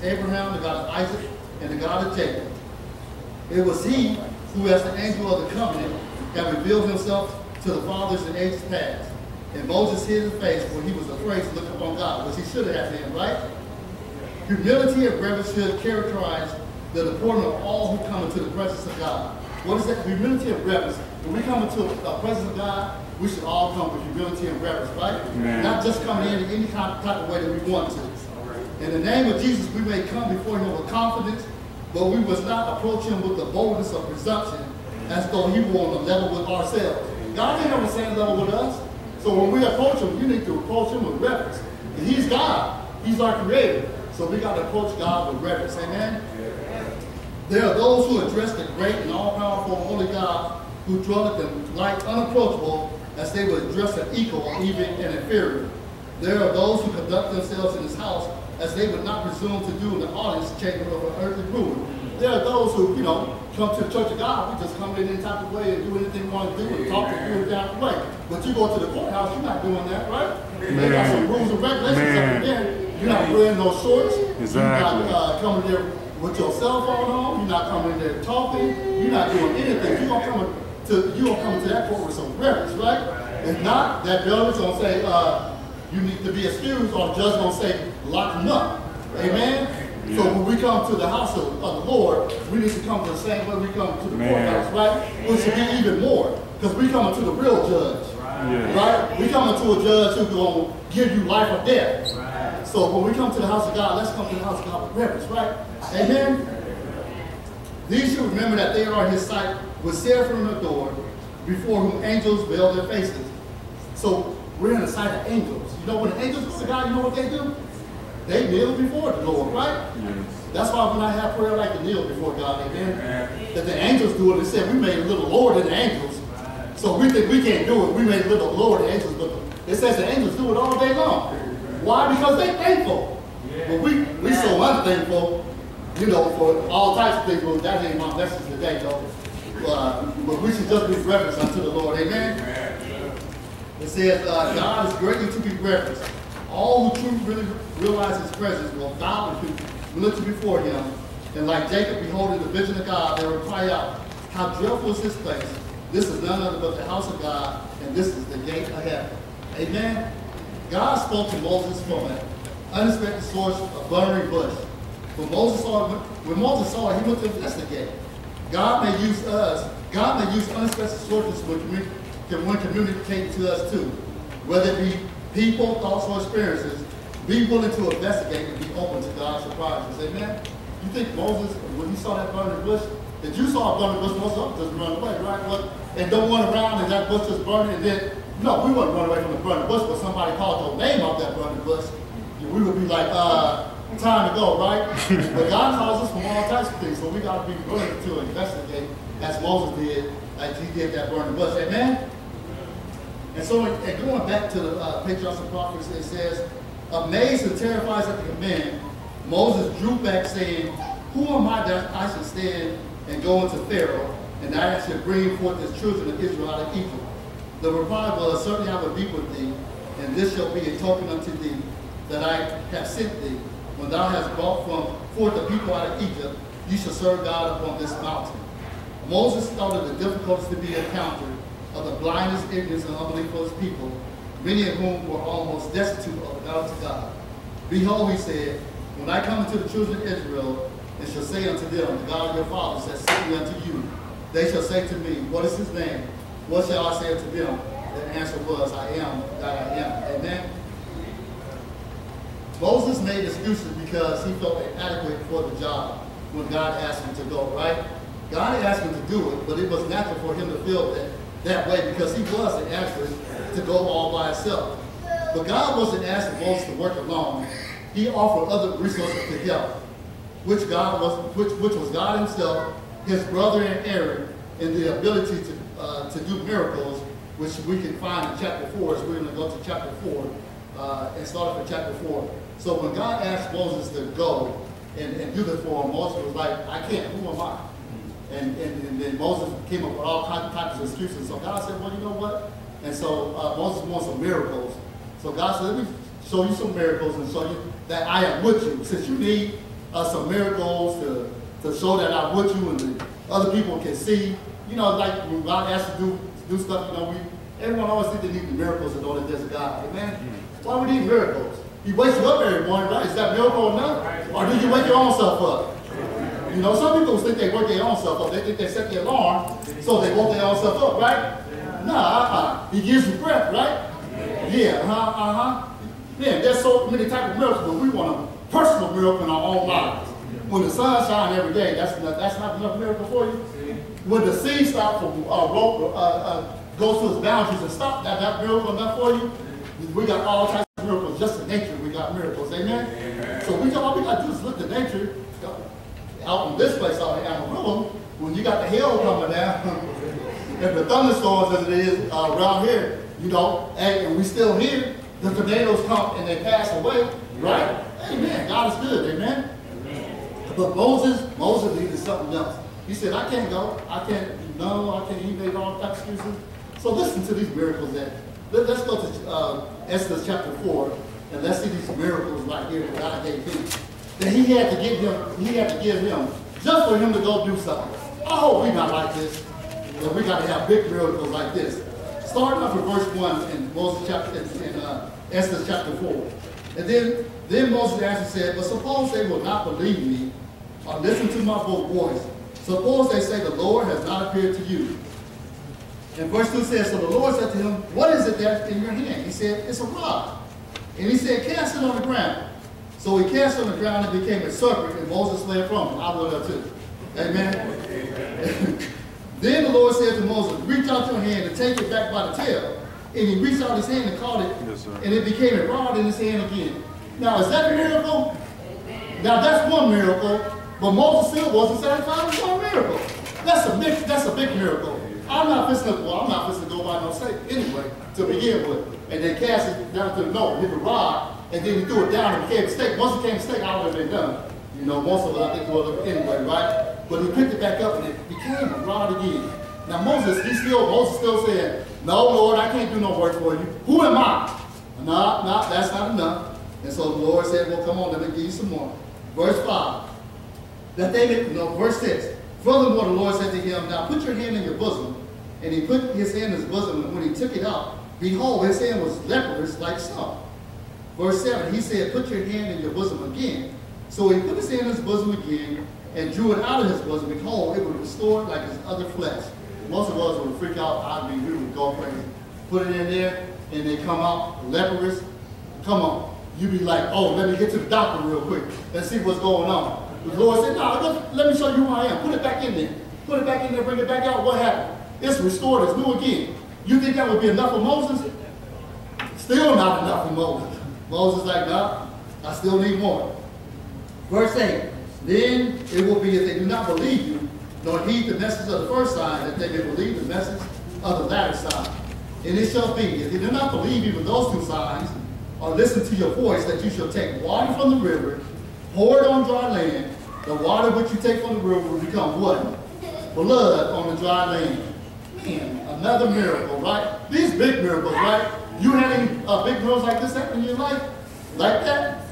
the God of Abraham, the God of Isaac, and the God of Jacob. It was he who, as the angel of the covenant, had revealed himself to the fathers in ages past. And Moses hid his face when he was afraid to look upon God, which he should have had been, right? Humility and reverence should characterize the deportment of all who come into the presence of God. What is that? Humility and reverence. When we come into the presence of God, we should all come with humility and reverence, right? Amen. Not just coming in any kind type of way that we want to. In the name of Jesus, we may come before him with confidence, but we must not approach him with the boldness of presumption as though he were on a level with ourselves. God ain't on the same level with us. So when we approach him, you need to approach him with reverence. He's God. He's our creator. So we got to approach God with reverence. Amen? There are those who address the great and all-powerful holy God who dwelleth in light unapproachable as they would address an equal or even an inferior. There are those who conduct themselves in his house as they would not presume to do in the audience chamber of an earthly ruler. There are those who, you know, come to the church of God, we just come in any type of way and do anything we want to do and talk and do it that way. But you go to the courthouse, you're not doing that, right? They got some rules and regulations Man. up there. You're not wearing no shorts. Exactly. You're not uh, coming there with your cell phone on. You're not coming there talking. You're not doing anything. You're gonna come to you gonna come to that court with some reverence, right? If not, that judge is gonna say uh, you need to be excused, or the judge gonna say lock him up. Amen. So when we come to the house of, of the Lord, we need to come to the same way we come to the Man. courthouse, right? Which should be even more, because we coming to the real judge. Yeah. Right? We coming to a judge who's going to give you life or death. So when we come to the house of God, let's come to the house of God with reverence, right? Amen? These should remember that they are in his sight with seraphim adored, before whom angels veil their faces. So we're in the sight of angels. You know when the angels go to God, you know what they do? They kneel before the Lord, right? That's why when I have prayer, I like to kneel before God, amen? That the angels do it. It said we made a little lower than the angels. So we think we can't do it. We made a little lower than angels, but it says the angels do it all day long. Why? Because they're thankful. But we we so unthankful, you know, for all types of things. Well, that ain't my message today, though. Uh, but we should just be reverence unto the Lord, amen? It says, uh, God is greatly to be reverenced. All who truly really realize his presence will bow and look before him. And like Jacob beholding the vision of God, they will cry out, How dreadful is this place? This is none other but the house of God, and this is the gate of heaven. Amen? God spoke to Moses from an unexpected source, a burning bush. When Moses saw it, when Moses saw it, he went to investigate. God may use us, God may use unexpected sources when, commu- when communicate to us too. Whether it be people, thoughts, or experiences, be willing to investigate and be open to God's surprises. Amen? You think Moses, when he saw that burning bush, that you saw a burning bush, most of us just run away, right? What- And don't run around and that bush just burning and then, no, we wouldn't run away from the burning bush, but somebody called your name of that burning bush, we would be like, uh, time to go, right? but God calls us from all types of things, so we got to be willing to investigate, as Moses did, like he did that burning bush. Amen? And so, and going back to the uh, patriarchs and prophets, it says, amazed and terrified at the command, Moses drew back, saying, Who am I that I should stand and go into Pharaoh, and that I should bring forth the children of Israel out of Egypt? The reply was, Certainly I will be with thee, and this shall be a token unto thee that I have sent thee. When thou hast brought from forth the people out of Egypt, you shall serve God upon this mountain. Moses thought of the difficulties to be encountered, of the blindness, ignorance, and unbelief people, many of whom were almost destitute of knowledge of God. Behold, he said, When I come into the children of Israel, and shall say unto them, The God of your fathers has sent me unto you, they shall say to me, What is his name? What shall I say unto them? The answer was, I am that I am. Amen. Moses made excuses because he felt inadequate for the job when God asked him to go, right? God asked him to do it, but it was natural for him to feel that, that way because he was inadequate to go all by himself. But God wasn't asking Moses to work alone. He offered other resources to help, which God was, which, which was God himself, his brother and Aaron, and the ability to, uh, to do miracles, which we can find in chapter 4, as we're going to go to chapter 4 uh, and start off in chapter 4. So when God asked Moses to go and, and do this for him, Moses was like, I can't, who am I? And, and, and then Moses came up with all kinds, of excuses. So God said, well, you know what? And so uh, Moses wants some miracles. So God said, let me show you some miracles and show you that I am with you. Since you need uh, some miracles to, to show that I'm with you and the other people can see, you know, like when God asks to do, do stuff, you know, we everyone always think they need the miracles to know that there's a God. Amen? Why we need miracles? He wakes you up every morning, right? Is that miracle enough? Or do you wake your own self up? You know, some people think they wake their own self up. They think they set the alarm so they woke their own self up, right? No, uh-uh. He gives you breath, right? Yeah, uh-huh, uh-huh. Yeah, there's so many types of miracles, but we want a personal miracle in our own lives. When the sun shines every day, that's not, that's not enough miracle for you. When the sea stops from uh, rope, uh, uh, goes to its boundaries and stop, that, that miracle enough for you. We got all types of miracles. Just in nature, we got miracles. Amen? Amen. So we all we got to do is look at nature. Out in this place, out in Amarillo, when you got the hail coming down, and the thunderstorms as it is uh, around here, you know, and, and we still here, the tornadoes come and they pass away, right? Amen. God is good. Amen. Amen. But Moses, Moses needed something else. He said, I can't go. I can't, no, I can't. He made all types of excuses. So listen to these miracles that, let, us go to uh, Exodus chapter 4, and let's see these miracles right here that God gave him. That he had to give him, he had to give him, just for him to go do something. Hope we not like this. That we got to have big miracles like this. Starting off with verse 1 in Moses chapter in, uh, Exodus chapter 4. And then, then Moses answered said, But suppose they will not believe me or listen to my voice. Suppose they say the Lord has not appeared to you. And verse 2 says, So the Lord said to him, What is it that's in your hand? He said, It's a rod. And he said, Cast it on the ground. So he cast it on the ground and became a serpent, and Moses fled from him. I will too. Amen. Amen. then the Lord said to Moses, Reach out your hand and take it back by the tail. And he reached out his hand and caught it, yes, and it became a rod in his hand again. Now, is that a miracle? Now, that's one miracle, but Moses still wasn't satisfied with one miracle. That's a big, that's a big miracle. I'm not fixing to, well, I'm not fixing to go by no steak anyway, to begin with. And then cast it down to the north, hit the rod, and then he threw it down and became a steak. Once it became a steak, I would have been done. You know, most of it I think was anyway, right? But he picked it back up and it became a rod again. Now Moses, he still, Moses still said, no, Lord, I can't do no work for you. Who am I? No, no, that's not enough. And so the Lord said, well, come on, let me give you some more. Verse 5. That they no, verse 6. Furthermore, the Lord said to him, Now put your hand in your bosom. And he put his hand in his bosom, and when he took it out, behold, his hand was leprous like snow. Verse 7, he said, Put your hand in your bosom again. So he put his hand in his bosom again, and drew it out of his bosom. Behold, it was restored like his other flesh. Most of us would freak out. I'd be, we would go crazy. Put it in there, and they come out leprous. Come on. You be like, oh, let me get to the doctor real quick. Let's see what's going on. The Lord said, no, let me show you who I am. Put it back in there. Put it back in there, bring it back out. What happened? It's restored, it's new again. You think that would be enough for Moses? Still not enough for Moses. Moses like, no, I still need more. Verse 8, then it will be if they do not believe you, nor heed the message of the first sign, that they may believe the message of the latter sign. And it shall be, if they do not believe even those two signs, or listen to your voice, that you shall take water from the river, pour it on dry land. The water which you take from the river will become what? Blood on the dry land. Man, another miracle, right? These big miracles, right? You had any uh, big miracles like this happen in your life? Like that?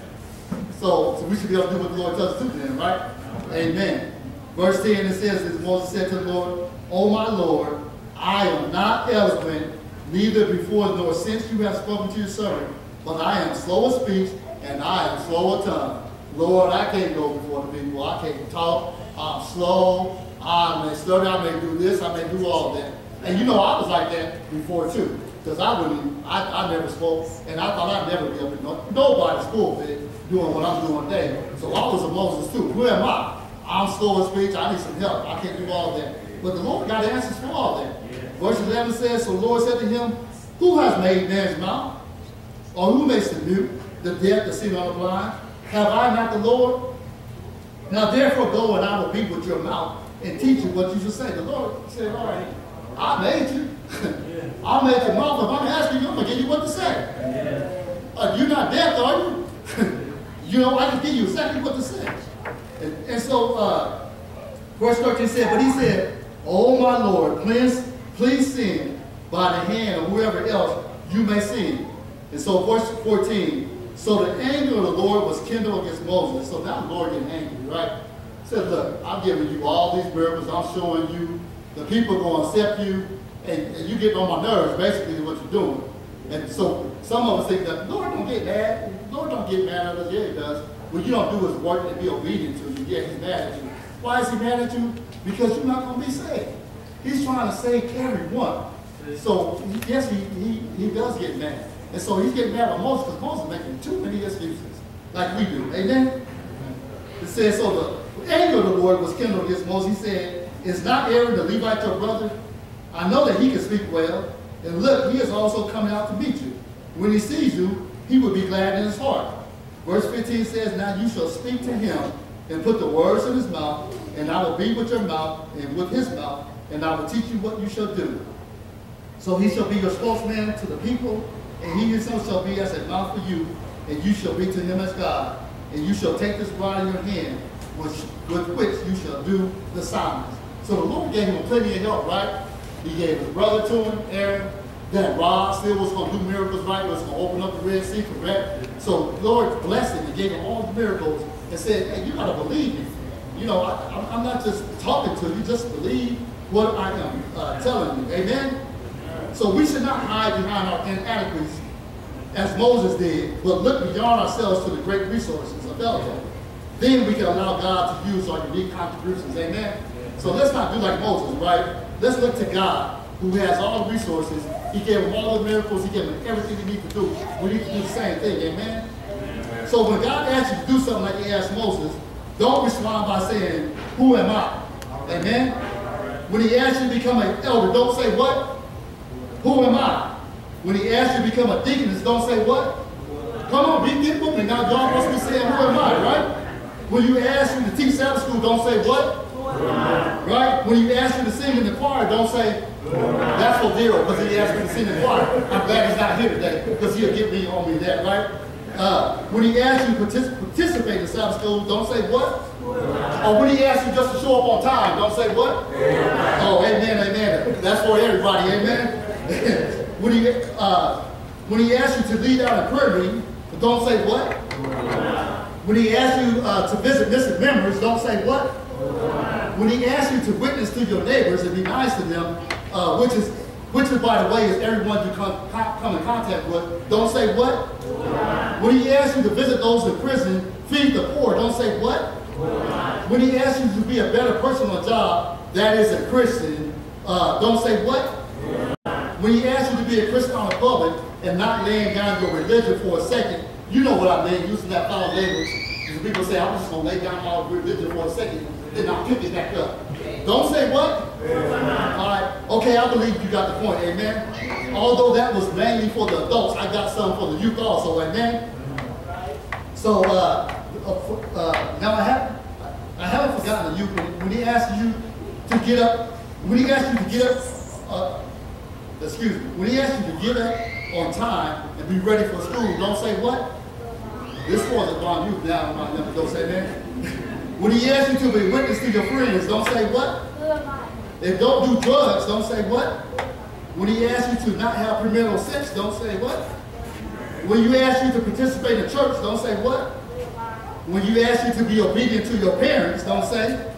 So, so we should be able to do what the Lord tells us to do then, right? Amen. Verse 10 it says, as Moses said to the Lord, O my Lord, I am not eloquent, neither before nor since you have spoken to your servant, but I am slow of speech and I am slow of tongue. Lord, I can't go before the people. I can't talk. I'm slow. I may study. I may do this. I may do all that. And you know, I was like that before too. Because I wouldn't, I, I never spoke, and I thought I'd never be up in no, nobody's pulpit doing what I'm doing today. So I was a Moses too. Who am I? I'm slow in speech. I need some help. I can't do all that. But the Lord got answers for all that. Yeah. Verse 11 says, So the Lord said to him, Who has made man's mouth? Or who makes the mute, the deaf, the seat on the blind? Have I not the Lord? Now therefore go and I will be with your mouth and teach you what you should say. The Lord said, all right, I made you. I made your mouth. If I'm asking you, I'm going to give you what to say. Uh, you're not deaf, are you? you know, I can give you exactly what to say. And, and so, uh, verse 13 said, but he said, Oh my Lord, please, please send by the hand of whoever else you may send. And so verse 14, So the anger of the Lord was kindled against Moses. So now the Lord getting angry, right? He Said, look, I'm giving you all these miracles. I'm showing you. The people are going to accept you. And, and you getting on my nerves, basically, what you're doing. And so some of us think that, Lord, don't get mad. Lord, don't get mad at us. Yeah, he does. When you don't do his work and be obedient to you, yeah, he's mad at you. Why is he mad at you? Because you're not going to be saved. He's trying to save everyone. So, yes, he, he, he does get mad. And so he's getting mad at Moses because Moses is making too many excuses, like we do. Amen? It says, so the anger of the Lord was kindled against Moses. He said, is not Aaron the Levite your brother? I know that he can speak well. And look, he is also coming out to meet you. When he sees you, he will be glad in his heart. Verse 15 says, Now you shall speak to him and put the words in his mouth, and I will be with your mouth and with his mouth, and I will teach you what you shall do. So he shall be your spokesman to the people, and he himself shall be as a mouth for you, and you shall be to him as God. And you shall take this rod in your hand, which, with which you shall do the signs. So the Lord gave him plenty of help, right? He gave his brother to him, Aaron. That rod still was going to do miracles, right? Was going to open up the Red Sea, correct? So the Lord blessed him and gave him all the miracles and said, hey, you got to believe me. You know, I, am not just talking to you, just believe what I am uh, telling you. Amen? So we should not hide behind our inadequacies as Moses did, but look beyond ourselves to the great resources available. Then we can allow God to use our unique contributions. Amen? So let's not do like Moses, right? Let's look to God, who has all the resources. He gave him all the miracles. He gave him everything he needs to do. We need to do the same thing. Amen? Amen. So when God asks you to do something like he asked Moses, don't respond by saying, who am I? Amen? When he asks you to become an elder, don't say what? Who am I? When he asks you to become a deaconess, don't say what? Come on, be get me. Now y'all must be saying, who am I, right? When you ask you to teach Sabbath school, don't say what? Right? When you ask him to sing in the choir, don't say, that's for zero, because he asked me to sing in the choir. I'm glad he's not here today, because he'll get me on me that, right? Uh, when he asks you to partic participate in Sabbath school, don't say what? Or when he asks you just to show up on time, don't say what? Oh, amen, amen. That's for everybody, amen? when, he, uh, when he asks you to lead out a prayer meeting, don't say what? When he asks you uh, to visit missing members, don't say what? When he asks you to witness to your neighbors and be nice to them, uh, which is, which is by the way, is everyone you come, come in contact with, don't say what? When he asks you to visit those in prison, feed the poor, don't say what? When he asks you to be a better person on job that is a Christian, uh, don't say what? When he asks you to be a Christian on the public and not laying down your religion for a second, you know what I mean, using that foul language. People say, I'm just going to lay down my religion for a second then I'll pick it back up. Don't say what? All right. Okay, I believe you got the point. Amen. Although that was mainly for the adults, I got some for the youth also. Amen. So uh, uh, uh, now I have I haven't forgotten the youth when he asked you to get up. When he asked you to get up, uh, excuse me. When he asked you to get up on time and be ready for school, don't say what. This was a blind youth now. I'm not going to go say that. When he asks you to be witness to your friends, don't say what? If don't do drugs, don't say what? When he asks you to not have premarital sex, don't say what? When you ask you to participate in church, don't say what? When you ask you to be obedient to your parents, don't say.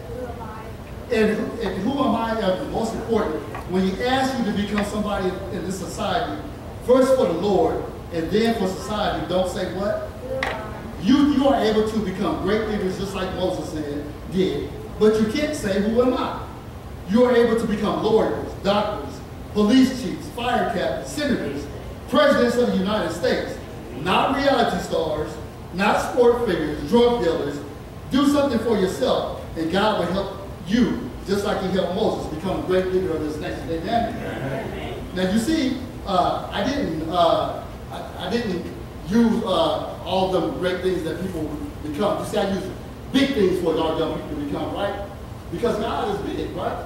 And, and who am I? Uh, most important, when he asks you to become somebody in this society, first for the Lord and then for society, don't say what? You, you are able to become great leaders just like Moses said, did, but you can't say, who am I? You are able to become lawyers, doctors, police chiefs, fire captains, senators, presidents of the United States, not reality stars, not sport figures, drug dealers. Do something for yourself, and God will help you, just like he helped Moses, become a great leader of this nation. Amen? Now you see, uh, I didn't, uh, I, I didn't use uh, all the great things that people become. You see, I use big things for our young people to become, right? Because God is big, right?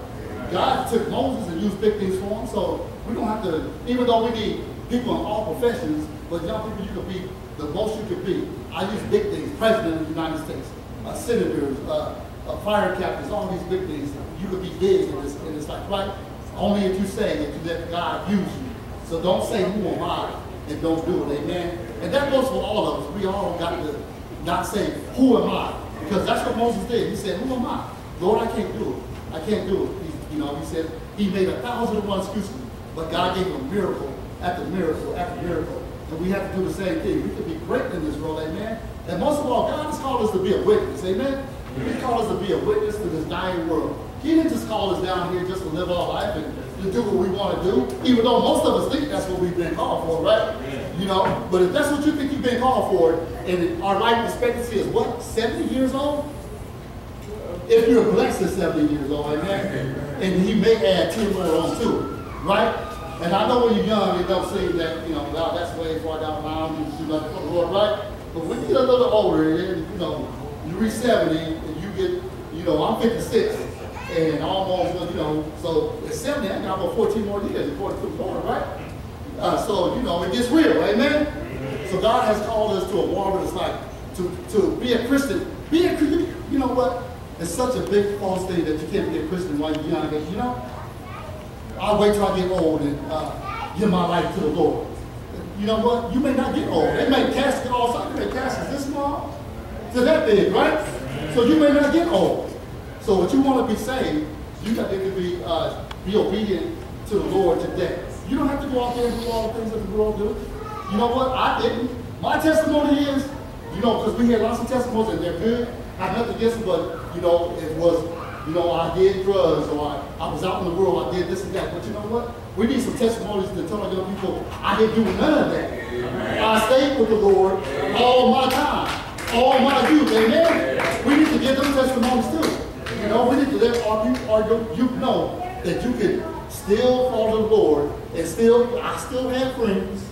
God took Moses and used big things for him, so we don't have to, even though we need people in all professions, but young people, you can be the most you can be. I use big things, president of the United States, uh, senators, uh, uh, fire captains, all these big things. You could be big in this, in this life, right? Only if you say, that you let God use you. So don't say, who am I? And don't do it, amen? And that goes for all of us. We all got to not say, who am I? Because that's what Moses did. He said, who am I? Lord, I can't do it. I can't do it. He, you know, he said, he made a thousand and one excuses, but God gave him a miracle after miracle after miracle. And we have to do the same thing. We can be great in this world, amen? And most of all, God has called us to be a witness, amen? He called us to be a witness to this dying world. He didn't just call us down here just to live our life and to do what we want to do, even though most of us think that's what we've been called for, right? You know, but if that's what you think you've been called for, and our life expectancy is what, 70 years old? If you're blessed at 70 years old, amen? And he may add 10 more on too, right? And I know when you're young, it don't seem that, you know, wow, that's way far down the line, you nothing for the Lord, right? But when you get a little older, and, you know, you reach 70, and you get, you know, I'm 56, and almost, you know, so at 70, I got about 14 more years according to the Lord, right? Know, it gets real, amen? So God has called us to a marvelous life, to, to be a Christian. Be a Christian, you know what? It's such a big false thing that you can't be a Christian while you're young. You know, I'll wait till I get old and uh, give my life to the Lord. You know what? You may not get old. They make caskets all sorts. They make caskets this small to that big, right? So you may not get old. So if you want to be saved, you got to be uh, be obedient to the Lord today. You don't have to go out there and do all the things that the world do. You know what? I didn't. My testimony is, you know, because we hear lots of testimonies and they're good. I have nothing against them, but you know, it was, you know, I did drugs or I, I was out in the world, I did this and that. But you know what? We need some testimonies to tell our young people, I didn't do none of that. Amen. I stayed with the Lord all my time, all my youth. Amen. We need to give them testimonies too. You know, we need to let our youth, our youth know that you can still follow the Lord and still, I still have friends.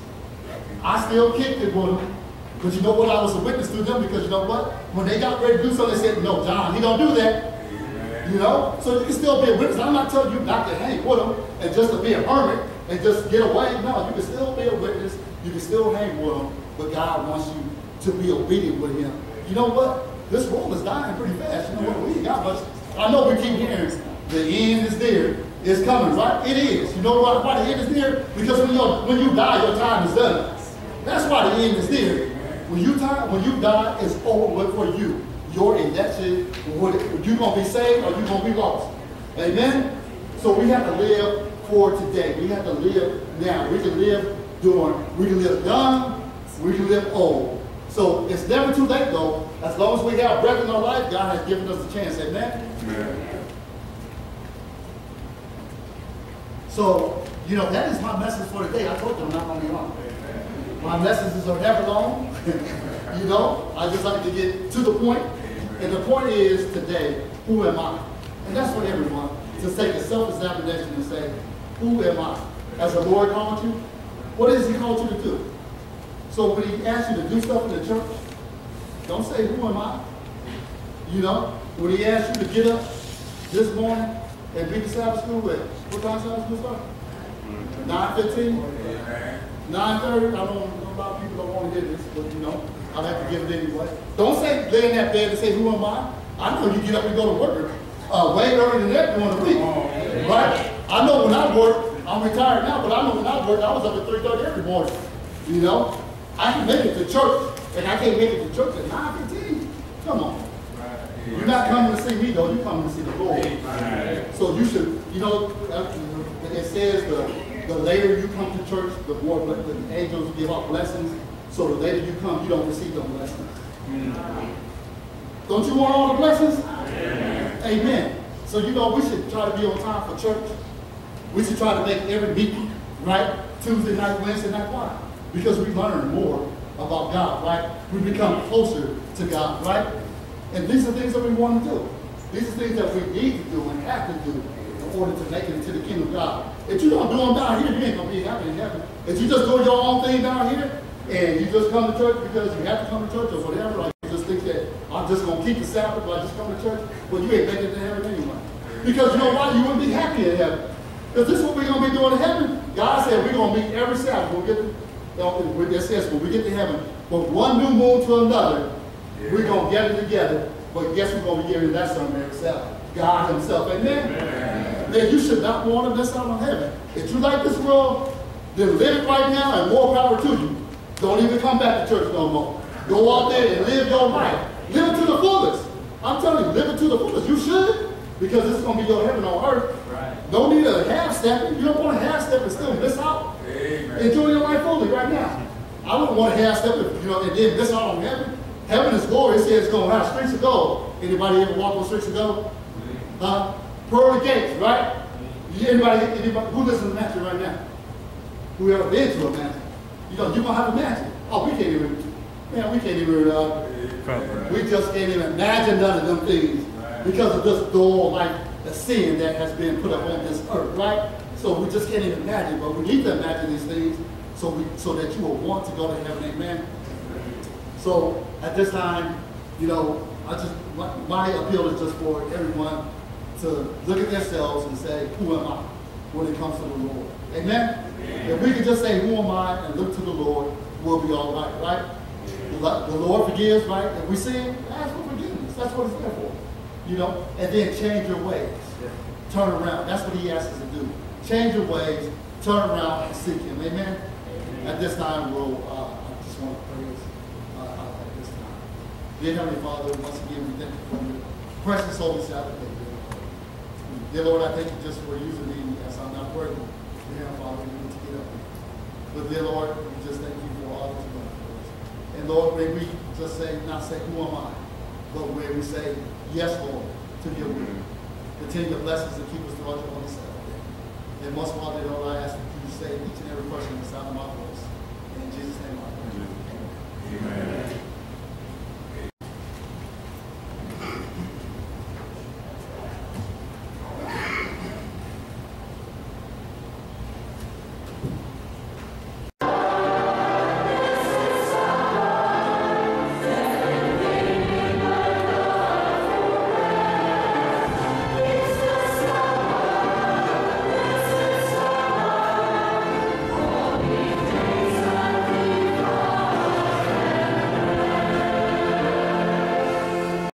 I still kicked it with them. But you know what? I was a witness to them because you know what? When they got ready to do something, they said, no, John, he don't do that. You know? So you can still be a witness. I'm not telling you not to hang with them and just to be a hermit and just get away. No, you can still be a witness. You can still hang with them. But God wants you to be obedient with him. You know what? This world is dying pretty fast. You know what? We ain't got much. I know we keep hearing the end is there. It's coming, right? It is. You know why, why the end is there? Because when, you when you die, your time is done. That's why the end is there. When you die, when you die, it's over for you. You're in Your election, You're gonna be saved or you're gonna be lost. Amen. So we have to live for today. We have to live now. We can live during. We can live young. We can live old. So it's never too late though. As long as we have breath in our life, God has given us a chance. Amen. Amen. So you know that is my message for today. I told you I'm not gonna be long. My messages are never long. you know, I just like to get to the point. And the point is today, who am I? And that's for everyone to take a self-examination and say, who am I? As the Lord called you, what is he called you to do? So when he asks you to do stuff in the church, don't say, who am I? You know, when he asks you to get up this morning and be to Sabbath school, at what time Sabbath school start? 9.15? 9.30, I don't know a lot of people don't want to hear this, but you know, I'll have to give it anyway. Don't say, lay in that bed and say, who am I? I know you get up and go to work uh, way earlier than the week, right? I know when I work, I'm retired now, but I know when I work, I was up at 3.30 every morning, you know? I can make it to church, and I can't make it to church at 9.15. Come on. You're not coming to see me, though. You're coming to see the Lord. So you should, you know, it says the the later you come to church, the more the angels give out blessings. So the later you come, you don't receive those blessings. Mm. Don't you want all the blessings? Amen. Amen. So you know we should try to be on time for church. We should try to make every meeting, right? Tuesday night, Wednesday night, why? Because we learn more about God, right? We become closer to God, right? And these are things that we want to do. These are things that we need to do and have to do in order to it into the kingdom of God. If you don't do them down here, you ain't gonna be happy in heaven. If you just do your own thing down here, and you just come to church because you have to come to church or whatever, like you just think that I'm just gonna keep the Sabbath by just come to church, well, you ain't making it to heaven anyway. Because you know why? You wouldn't be happy in heaven. Because this is what we're gonna be doing in heaven. God said we're gonna meet every Sabbath. We'll get to, you know, it says when we get to heaven, from one new moon to another, yeah. we're gonna get it together. But guess we're gonna be getting that sermon Sabbath. God Himself. Amen. Amen then you should not want to miss out on heaven. If you like this world, then live it right now and more power to you. Don't even come back to church no more. Go out there and live your life. Live it to the fullest. I'm telling you, live it to the fullest. You should, because this is going to be your heaven on earth. Right. Don't need a half step. You don't want a half step and still miss out. Amen. Enjoy your life fully right now. I wouldn't want a half step if, you know, and then miss out on heaven. Heaven is glory. It says it's going to have streets of gold. Anybody ever walk on streets of gold? Huh? Pearly gates, right? Anybody, anybody, who lives in a mansion right now? Who ever been to a mansion? You know, you don't have a mansion. Oh, we can't even, man, we can't even, uh, we just can't even imagine none of them things because of this dull life, the sin that has been put up on this earth, right? So we just can't even imagine, but we need to imagine these things so we, so that you will want to go to heaven, amen? So at this time, you know, I just, my, my appeal is just for everyone to look at themselves and say, who am I when it comes to the Lord? Amen? If we can just say, who am I, and look to the Lord, we'll be all right, right? The The Lord forgives, right? If we sin, ask for forgiveness. That's what it's there for. You know, and then change your ways. Turn around. That's what he asks us to do. Change your ways, turn around and seek him. Amen? At this time, we'll, uh, I just want to praise uh, at this time. Dear Heavenly Father, once again, we thank you for your precious Holy Sabbath day. Dear Lord. I thank you just for using me as I'm not worthy. Dear Heavenly Father, we need to get up. But dear Lord, we just thank you for all that you've done for us. And Lord, may we just say, not say, who am I? But may we say, yes, Lord, to your will. Continue to bless us and keep us throughout your Holy Sabbath. And most of all, dear Lord, I ask that you save each and every person in the sound of my voice. In Jesus' name, I pray. Amen. Amen.